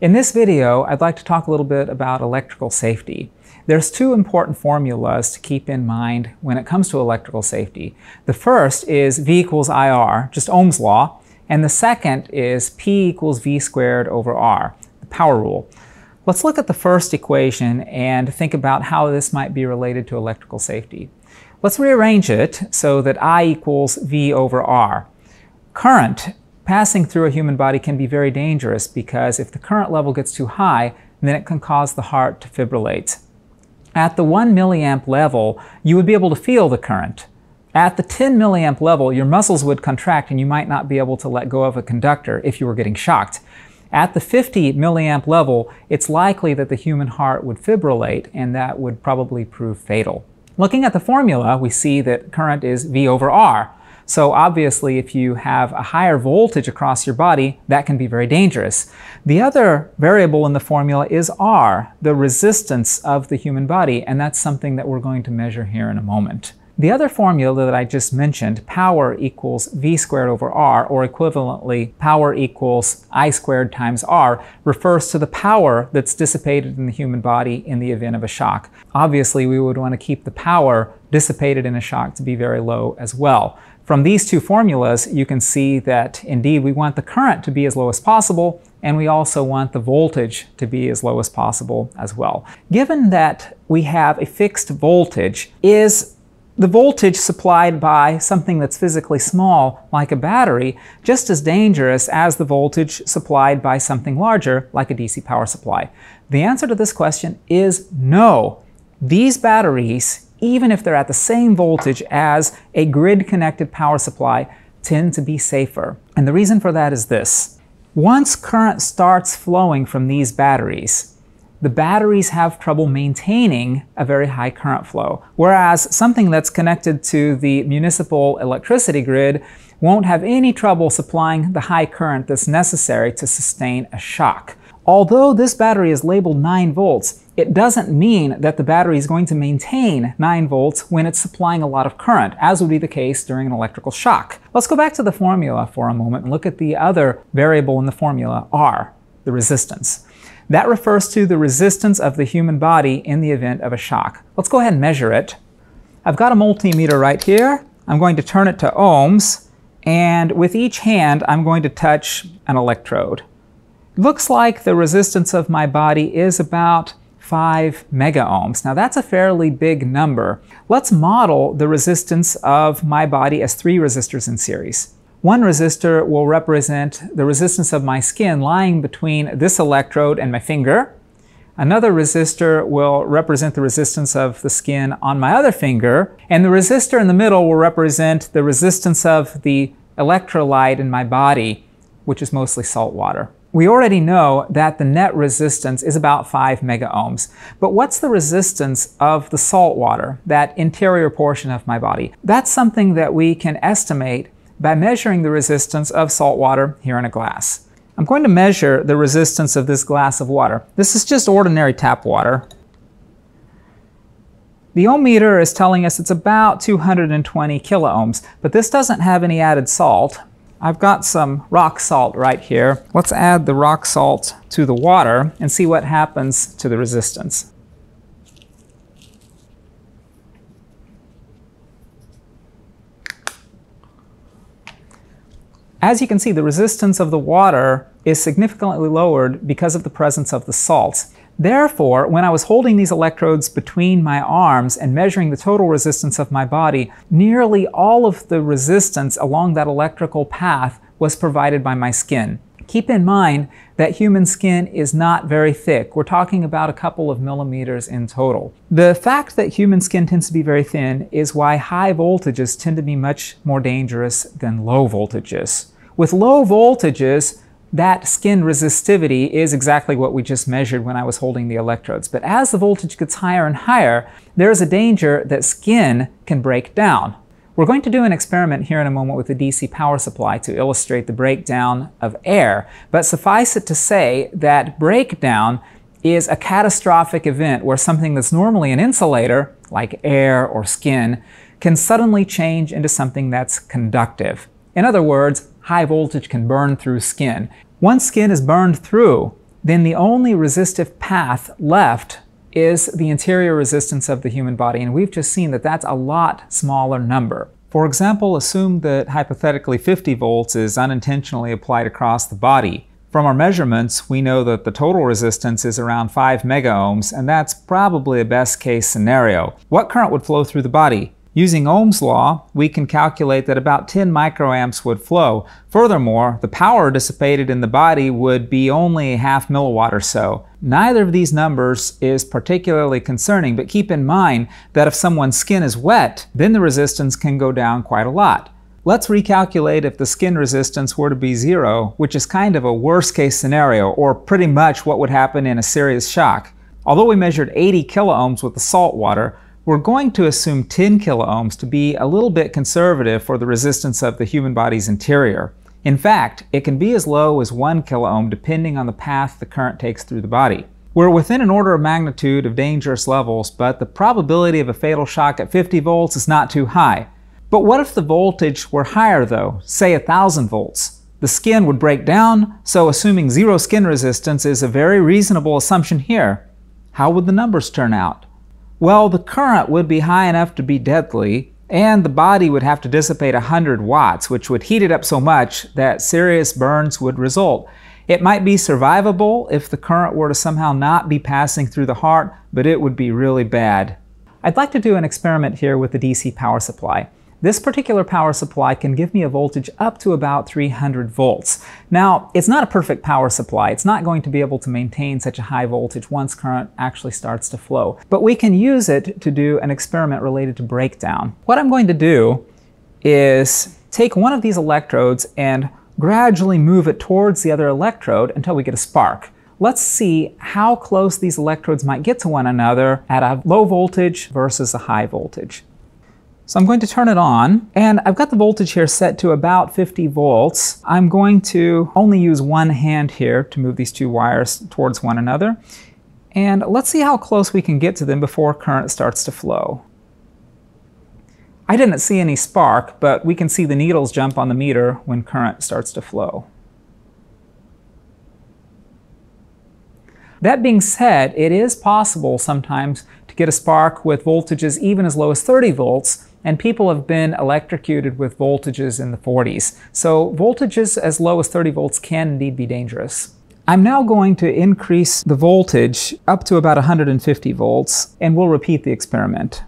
In this video, I'd like to talk a little bit about electrical safety. There's two important formulas to keep in mind when it comes to electrical safety. The first is V equals IR, just Ohm's law, and the second is P equals V squared over R, the power rule. Let's look at the first equation and think about how this might be related to electrical safety. Let's rearrange it so that I equals V over R. Current passing through a human body can be very dangerous because if the current level gets too high, then it can cause the heart to fibrillate. At the 1 milliamp level, you would be able to feel the current. At the 10 milliamp level, your muscles would contract and you might not be able to let go of a conductor if you were getting shocked. At the 50 milliamp level, it's likely that the human heart would fibrillate and that would probably prove fatal. Looking at the formula, we see that current is V over R. So obviously, if you have a higher voltage across your body, that can be very dangerous. The other variable in the formula is R, the resistance of the human body, and that's something that we're going to measure here in a moment. The other formula that I just mentioned, power equals V squared over R, or equivalently, power equals I squared times R, refers to the power that's dissipated in the human body in the event of a shock. Obviously, we would want to keep the power dissipated in a shock to be very low as well. From these two formulas, you can see that indeed we want the current to be as low as possible, and we also want the voltage to be as low as possible as well. Given that we have a fixed voltage, is the voltage supplied by something that's physically small, like a battery, just as dangerous as the voltage supplied by something larger, like a DC power supply? The answer to this question is no. These batteries even if they're at the same voltage as a grid-connected power supply, tend to be safer. And the reason for that is this. Once current starts flowing from these batteries, the batteries have trouble maintaining a very high current flow, whereas something that's connected to the municipal electricity grid won't have any trouble supplying the high current that's necessary to sustain a shock. Although this battery is labeled 9 volts, it doesn't mean that the battery is going to maintain 9 volts when it's supplying a lot of current, as would be the case during an electrical shock. Let's go back to the formula for a moment and look at the other variable in the formula, R, the resistance. That refers to the resistance of the human body in the event of a shock. Let's go ahead and measure it. I've got a multimeter right here. I'm going to turn it to ohms, and with each hand, I'm going to touch an electrode. Looks like the resistance of my body is about 5 megaohms. Now that's a fairly big number. Let's model the resistance of my body as three resistors in series. One resistor will represent the resistance of my skin lying between this electrode and my finger. Another resistor will represent the resistance of the skin on my other finger. And the resistor in the middle will represent the resistance of the electrolyte in my body, which is mostly salt water. We already know that the net resistance is about 5 megaohms. But what's the resistance of the salt water, that interior portion of my body? That's something that we can estimate by measuring the resistance of salt water here in a glass. I'm going to measure the resistance of this glass of water. This is just ordinary tap water. The ohm meter is telling us it's about 220 kiloohms, but this doesn't have any added salt. I've got some rock salt right here. Let's add the rock salt to the water and see what happens to the resistance. As you can see, the resistance of the water is significantly lowered because of the presence of the salts. Therefore, when I was holding these electrodes between my arms and measuring the total resistance of my body, nearly all of the resistance along that electrical path was provided by my skin. Keep in mind that human skin is not very thick. We're talking about a couple of millimeters in total. The fact that human skin tends to be very thin is why high voltages tend to be much more dangerous than low voltages. With low voltages, that skin resistivity is exactly what we just measured when I was holding the electrodes. But as the voltage gets higher and higher, there is a danger that skin can break down. We're going to do an experiment here in a moment with a DC power supply to illustrate the breakdown of air. But suffice it to say that breakdown is a catastrophic event where something that's normally an insulator, like air or skin, can suddenly change into something that's conductive. In other words, high voltage can burn through skin. Once skin is burned through, then the only resistive path left is the interior resistance of the human body, and we've just seen that that's a lot smaller number. For example, assume that hypothetically 50 volts is unintentionally applied across the body. From our measurements, we know that the total resistance is around 5 megaohms, and that's probably a best case scenario. What current would flow through the body? Using Ohm's law, we can calculate that about 10 microamps would flow. Furthermore, the power dissipated in the body would be only half milliwatt or so. Neither of these numbers is particularly concerning, but keep in mind that if someone's skin is wet, then the resistance can go down quite a lot. Let's recalculate if the skin resistance were to be zero, which is kind of a worst case scenario, or pretty much what would happen in a serious shock. Although we measured 80 kiloohms with the salt water, we're going to assume 10 kiloohms to be a little bit conservative for the resistance of the human body's interior. In fact, it can be as low as 1 kiloohm depending on the path the current takes through the body. We're within an order of magnitude of dangerous levels, but the probability of a fatal shock at 50 volts is not too high. But what if the voltage were higher though, say 1000 volts? The skin would break down, so assuming zero skin resistance is a very reasonable assumption here. How would the numbers turn out? Well, the current would be high enough to be deadly, and the body would have to dissipate 100 watts, which would heat it up so much that serious burns would result. It might be survivable if the current were to somehow not be passing through the heart, but it would be really bad. I'd like to do an experiment here with the DC power supply. This particular power supply can give me a voltage up to about 300 volts. Now, it's not a perfect power supply. It's not going to be able to maintain such a high voltage once current actually starts to flow. But we can use it to do an experiment related to breakdown. What I'm going to do is take one of these electrodes and gradually move it towards the other electrode until we get a spark. Let's see how close these electrodes might get to one another at a low voltage versus a high voltage. So I'm going to turn it on, and I've got the voltage here set to about 50 volts. I'm going to only use one hand here to move these two wires towards one another. And let's see how close we can get to them before current starts to flow. I didn't see any spark, but we can see the needles jump on the meter when current starts to flow. That being said, it is possible sometimes get a spark with voltages even as low as 30 volts, and people have been electrocuted with voltages in the 40s. So voltages as low as 30 volts can indeed be dangerous. I'm now going to increase the voltage up to about 150 volts, and we'll repeat the experiment.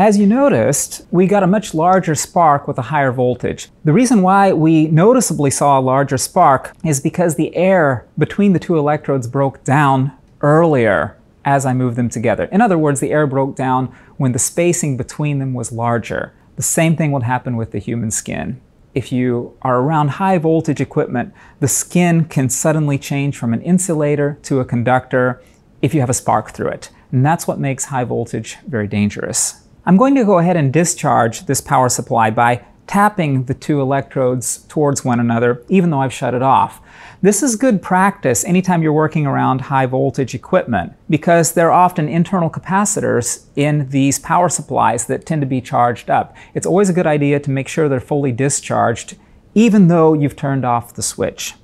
As you noticed, we got a much larger spark with a higher voltage. The reason why we noticeably saw a larger spark is because the air between the two electrodes broke down earlier as I moved them together. In other words, the air broke down when the spacing between them was larger. The same thing would happen with the human skin. If you are around high voltage equipment, the skin can suddenly change from an insulator to a conductor if you have a spark through it. And that's what makes high voltage very dangerous. I'm going to go ahead and discharge this power supply by tapping the two electrodes towards one another, even though I've shut it off. This is good practice anytime you're working around high voltage equipment because there are often internal capacitors in these power supplies that tend to be charged up. It's always a good idea to make sure they're fully discharged even though you've turned off the switch.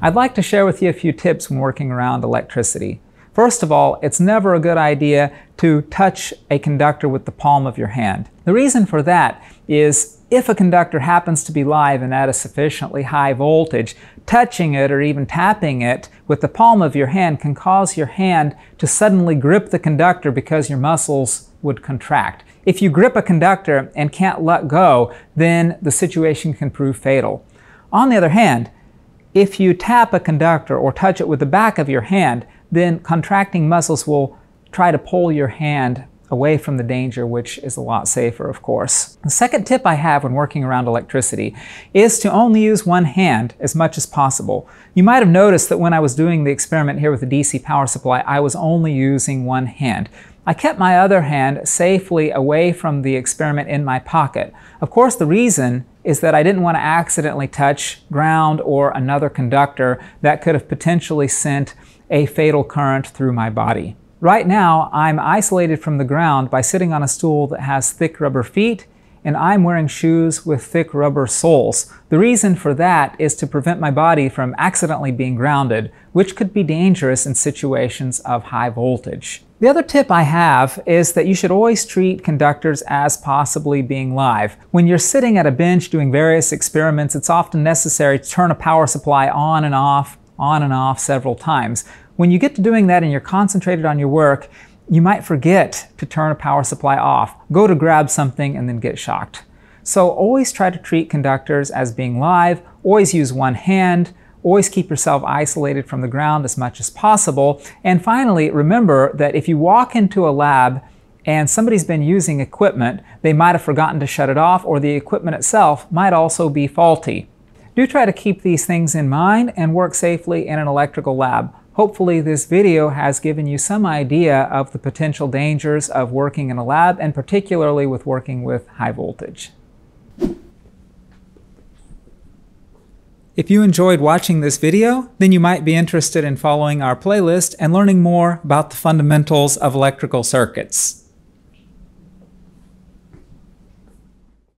I'd like to share with you a few tips when working around electricity. First of all, it's never a good idea to touch a conductor with the palm of your hand. The reason for that is if a conductor happens to be live and at a sufficiently high voltage, touching it or even tapping it with the palm of your hand can cause your hand to suddenly grip the conductor because your muscles would contract. If you grip a conductor and can't let go, then the situation can prove fatal. On the other hand, if you tap a conductor or touch it with the back of your hand, then contracting muscles will try to pull your hand away from the danger, which is a lot safer, of course. The second tip I have when working around electricity is to only use one hand as much as possible. You might have noticed that when I was doing the experiment here with the DC power supply, I was only using one hand. I kept my other hand safely away from the experiment in my pocket. Of course, the reason is that I didn't want to accidentally touch ground or another conductor that could have potentially sent a fatal current through my body. Right now, I'm isolated from the ground by sitting on a stool that has thick rubber feet and I'm wearing shoes with thick rubber soles. The reason for that is to prevent my body from accidentally being grounded, which could be dangerous in situations of high voltage. The other tip I have is that you should always treat conductors as possibly being live. When you're sitting at a bench doing various experiments, it's often necessary to turn a power supply on and off, on and off several times. When you get to doing that and you're concentrated on your work, you might forget to turn a power supply off, go to grab something, and then get shocked. So always try to treat conductors as being live, always use one hand, always keep yourself isolated from the ground as much as possible. And finally, remember that if you walk into a lab and somebody's been using equipment, they might have forgotten to shut it off, or the equipment itself might also be faulty. Do try to keep these things in mind and work safely in an electrical lab. Hopefully this video has given you some idea of the potential dangers of working in a lab and particularly with working with high voltage. If you enjoyed watching this video, then you might be interested in following our playlist and learning more about the fundamentals of electrical circuits.